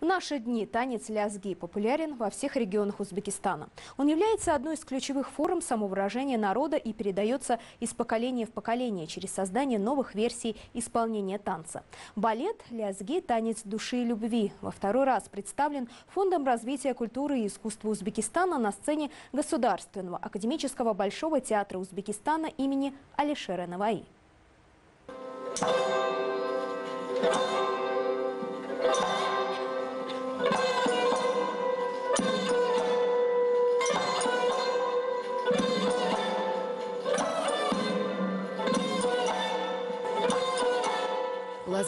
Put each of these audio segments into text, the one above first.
В наши дни танец лязги популярен во всех регионах Узбекистана. Он является одной из ключевых форм самовыражения народа и передается из поколения в поколение через создание новых версий исполнения танца. Балет «Лязги. Танец души и любви» во второй раз представлен Фондом развития культуры и искусства Узбекистана на сцене Государственного академического Большого театра Узбекистана имени Алишера Наваи.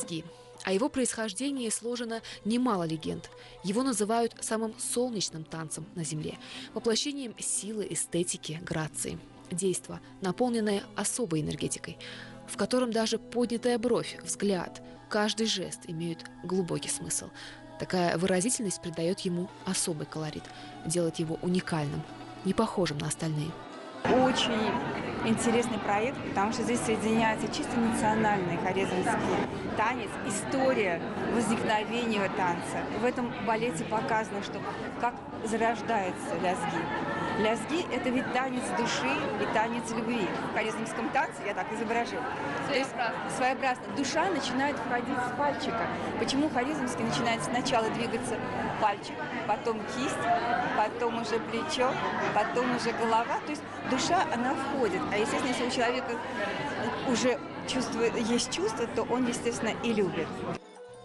Лазги. О его происхождении сложено немало легенд. Его называют самым солнечным танцем на Земле, воплощением силы, эстетики, грации. Действо, наполненное особой энергетикой, в котором даже поднятая бровь, взгляд, каждый жест имеют глубокий смысл. Такая выразительность придает ему особый колорит, делает его уникальным, не похожим на остальные. Очень интересный проект, потому что здесь соединяется чисто национальный хорезмский танец, история возникновения танца. В этом балете показано, что как зарождается лязги. Лязги – это ведь танец души и танец любви. В хорезмском танце я так изображу. То есть своеобразно. Душа начинает входить с пальчика. Почему хорезмский начинает сначала двигаться пальчик, потом кисть, потом уже плечо, потом уже голова. То есть душа, она входит. А естественно, если у человека уже чувство, есть чувство, то он, естественно, и любит.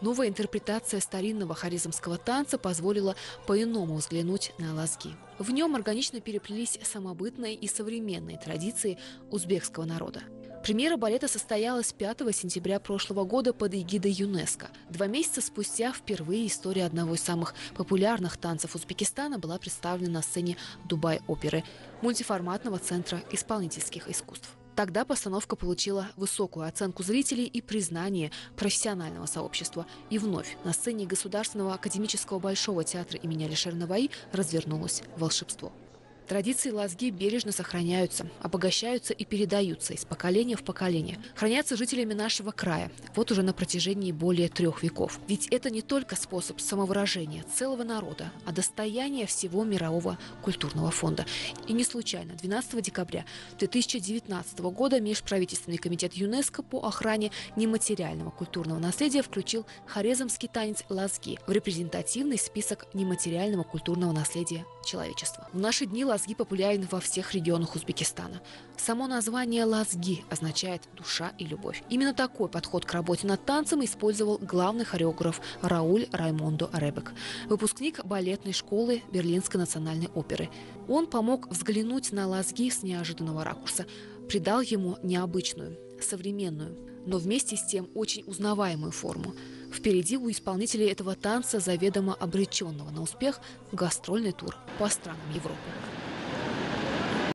Новая интерпретация старинного харизмского танца позволила по-иному взглянуть на лазги. В нем органично переплелись самобытные и современные традиции узбекского народа. Премьера балета состоялась 5 сентября прошлого года под эгидой ЮНЕСКО. Два месяца спустя впервые история одного из самых популярных танцев Узбекистана была представлена на сцене Дубай-оперы мультиформатного центра исполнительских искусств. Тогда постановка получила высокую оценку зрителей и признание профессионального сообщества. И вновь на сцене Государственного академического Большого театра имени Алишер Наваи развернулось волшебство. Традиции лазги бережно сохраняются, обогащаются и передаются из поколения в поколение. Хранятся жителями нашего края, вот уже на протяжении более трех веков. Ведь это не только способ самовыражения целого народа, а достояние всего мирового культурного фонда. И не случайно 12 декабря 2019 года Межправительственный комитет ЮНЕСКО по охране нематериального культурного наследия включил хорезмский танец лазги в репрезентативный список нематериального культурного наследия человечества. В наши дни лазги популярен во всех регионах Узбекистана. Само название лазги означает «душа и любовь». Именно такой подход к работе над танцем использовал главный хореограф Рауль Раймондо Ребек, выпускник балетной школы Берлинской национальной оперы. Он помог взглянуть на лазги с неожиданного ракурса, придал ему необычную, современную, но вместе с тем очень узнаваемую форму. Впереди у исполнителей этого танца заведомо обреченного на успех гастрольный тур по странам Европы.